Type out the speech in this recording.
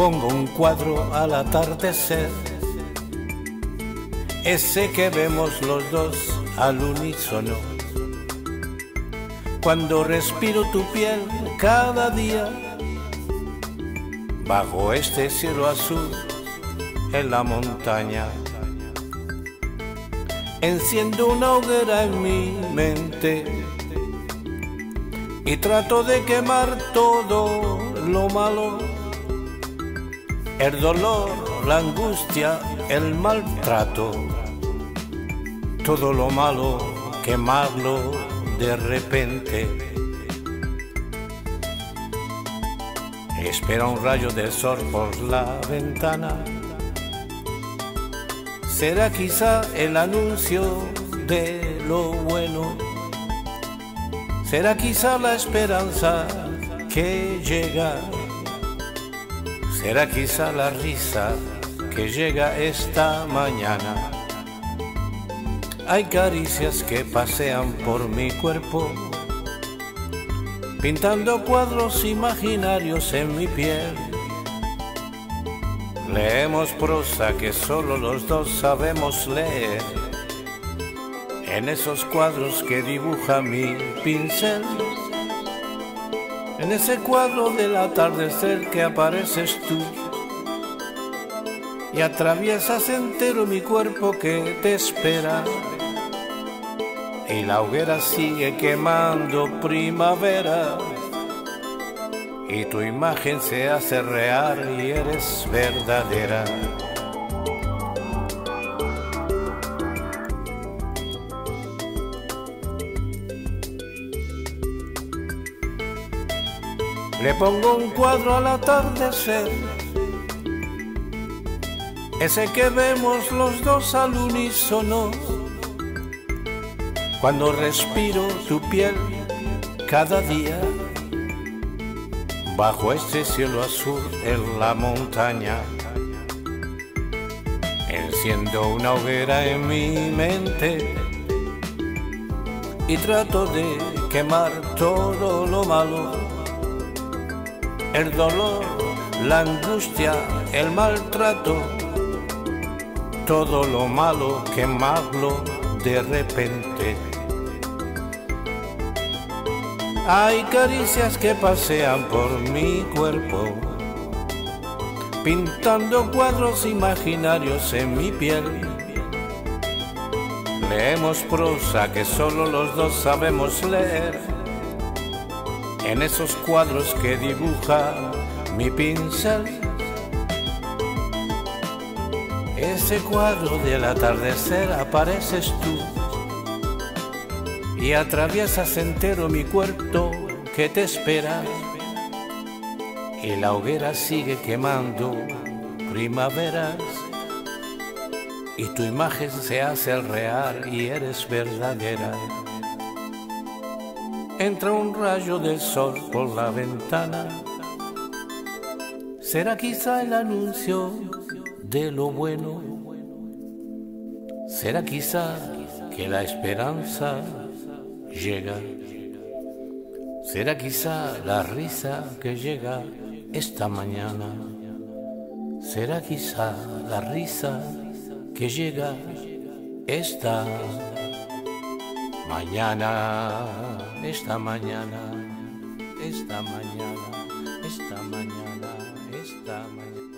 pongo un cuadro al atardecer, ese que vemos los dos al unísono. Cuando respiro tu piel cada día, bajo este cielo azul en la montaña. Enciendo una hoguera en mi mente y trato de quemar todo lo malo, el dolor, la angustia, el maltrato, todo lo malo, quemarlo de repente. Espera un rayo de sol por la ventana. Será quizá el anuncio de lo bueno, será quizá la esperanza que llega, será quizá la risa que llega esta mañana. Hay caricias que pasean por mi cuerpo, pintando cuadros imaginarios en mi piel Leemos prosa que solo los dos sabemos leer. En esos cuadros que dibuja mi pincel. En ese cuadro del atardecer que apareces tú. Y atraviesas entero mi cuerpo que te espera. Y la hoguera sigue quemando primavera y tu imagen se hace real y eres verdadera. Le pongo un cuadro al atardecer, ese que vemos los dos al unísono, cuando respiro tu piel cada día bajo este cielo azul en la montaña. Enciendo una hoguera en mi mente y trato de quemar todo lo malo, el dolor, la angustia, el maltrato, todo lo malo, quemarlo de repente. Hay caricias que pasean por mi cuerpo, pintando cuadros imaginarios en mi piel. Leemos prosa que solo los dos sabemos leer, en esos cuadros que dibuja mi pincel. Ese cuadro del atardecer apareces tú y atraviesas entero mi cuerpo que te espera y la hoguera sigue quemando primaveras y tu imagen se hace real y eres verdadera. Entra un rayo del sol por la ventana, será quizá el anuncio de lo bueno, será quizá que la esperanza llega. Será quizá la risa que llega esta mañana. Será quizá la risa que llega esta mañana, esta mañana, esta mañana, esta mañana, esta mañana.